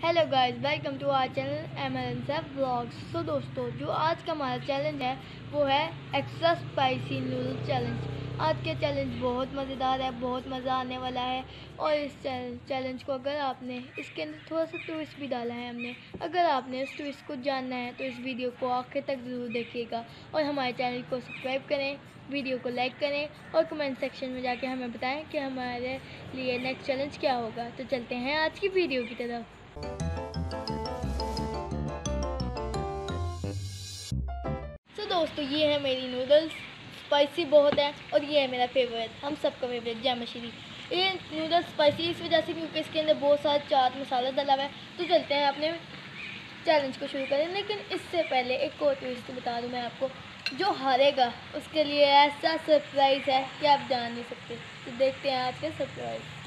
Hello guys welcome to our channel M L N safe blogs so दोस्तों, जो आज का हमारा चैलेंज है, वो है एक्स्ट्रा स्पाइसी नूडल चैलेंज आज के चैलेंज बहुत मज़ेदार है, बहुत मज़ा आने वाला है। और इस चैलेंज को अगर आपने इसके अंदर थोड़ा सा ट्विस्ट भी डाला है हमने, अगर आपने उस ट्विस्ट को जानना है तो इस वीडियो को आखिर तक ज़रूर देखिएगा। और हमारे चैनल को सब्सक्राइब करें वीडियो को लाइक करें, और कमेंट सेक्शन में जाके हमें बताएँ कि हमारे लिए नेक्स्ट चैलेंज क्या होगा। तो चलते हैं आज की वीडियो की तरफ़। तो दोस्तों, ये है मेरी नूडल्स स्पाइसी बहुत है और ये है मेरा फेवरेट हम सबका फेवरेट जय मछली ये नूडल्स स्पाइसी इस वजह से क्योंकि इसके अंदर बहुत सारा चाट मसाला डला हुआ है। तो चलते हैं अपने चैलेंज को शुरू करें। लेकिन इससे पहले एक और ट्विस्ट बता दूँ मैं आपको। जो हारेगा, उसके लिए ऐसा सरप्राइज़ है कि आप जान नहीं सकते। तो देखते हैं आज का सरप्राइज़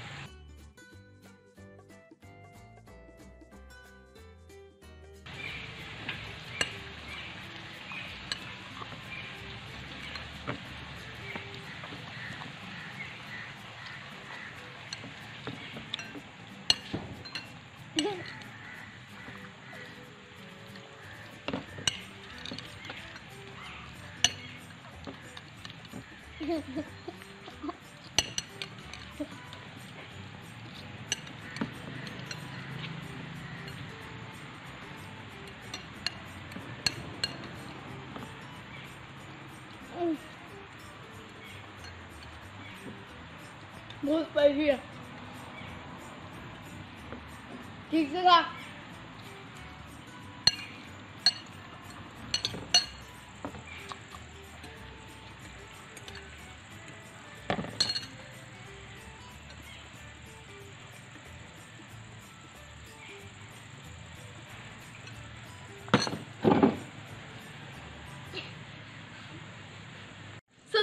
बहुत स्पाइसी है ठीक से खा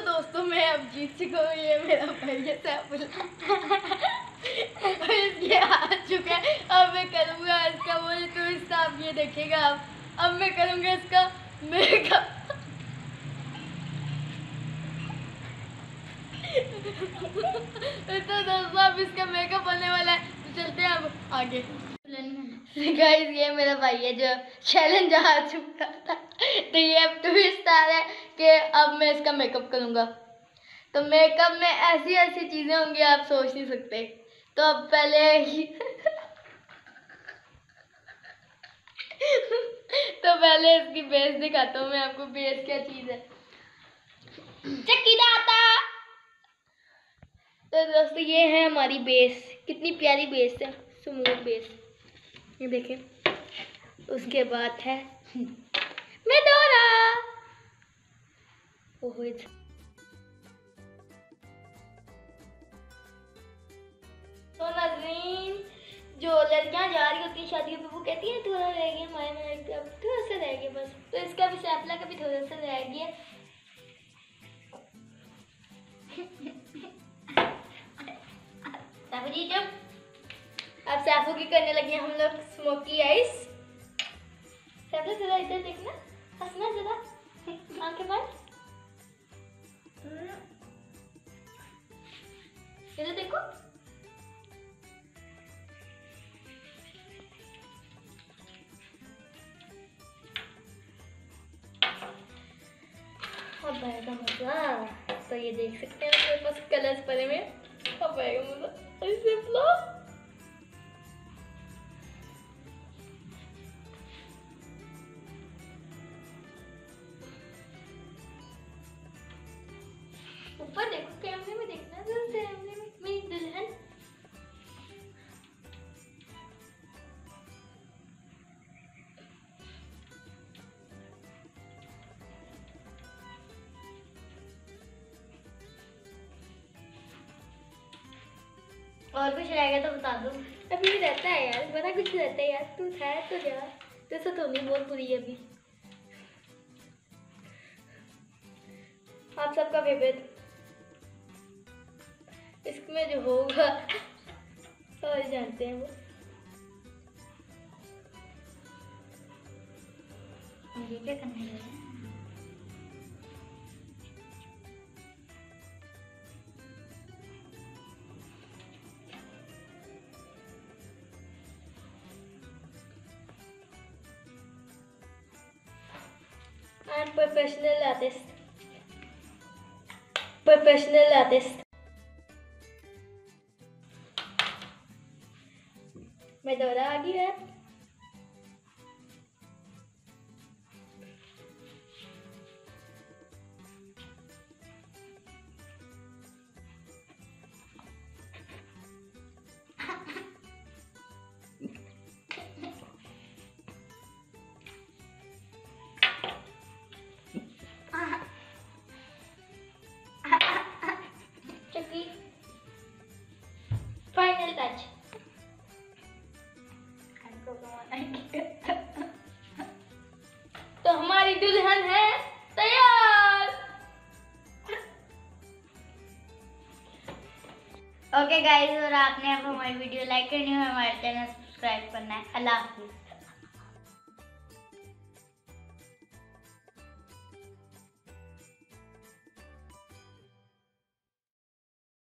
दोस्तों, मैं अब जीत चुका हूँ ये मेरा भैया सैफुल। ये आ चुका है। अब मैं करूँगा इसका वो तो इसका आप ये देखेगा आप। अब मैं करूँगा इसका मेकअप तो दोस्तों, अब इसका मेकअप होने वाला है। तो चलते हैं अब आगे। गाइस ये मेरा भाई है जो चैलेंज आ चुका था। तो ये अब ट्विस्ट आ है कि अब मैं इसका मेकअप करूँगा। तो मेकअप में ऐसी ऐसी चीज़ें होंगी, आप सोच नहीं सकते। तो अब पहले तो पहले इसकी बेस दिखाता हूँ, मैं आपको बेस क्या चीज़ है। चक्की दाता! तो दोस्तों, ये है हमारी बेस कितनी प्यारी बेस है स्मूथ बेस ये देखें, उसके बाद है मेडोरा ओहो तो नजरीन जो लड़कियाँ जा रही होती है शादी पे वो कहती है थोड़ा रह गया हमारे में थोड़ा सा रह गया बस। तो इसका भी सैपला का भी थोड़ा सा रह गया जी जब अब सैफो की करने लगे हम लोग स्मोकी आइस। सैफो जरा इधर देखना। हंसना जरा इधर देखो अब आएगा मज़ा तो ये देख सकते हैं मेरे पास कलर्स परे में अब आएगा मज़ा ऊपर देखो, कैमरे में देखना कैमरे में। मेरी दुल्हन और कुछ रहेगा तो बता दो। अभी रहता है यार, बड़ा कुछ रहता है यार। तू है तो जा, जैसा तो नहीं बहुत बुरी है अभी। आप सबका फेवरेट इसमें जो होगा और जानते हैं वो ये क्या करने लगे I'm professional artist. Professional artist. Artist मैं दोहरा आ गई है चुकी तो हमारी दुल्हन है तैयार। ओके गाइस और आपने अब हमारी वीडियो लाइक करनी है हमारे चैनल सब्सक्राइब करना है। अल्लाह हाफिज़।